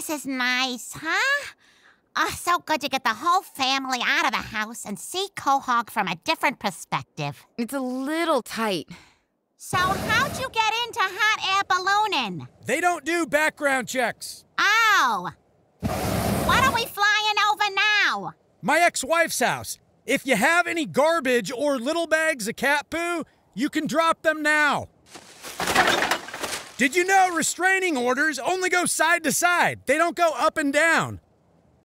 This is nice, huh? Oh, so good to get the whole family out of the house and see Quahog from a different perspective. It's a little tight. So, how'd you get into hot air ballooning? They don't do background checks. Oh. What are we flying over now? My ex wife's house. If you have any garbage or little bags of cat poo, you can drop them now. Did you know restraining orders only go side to side? They don't go up and down.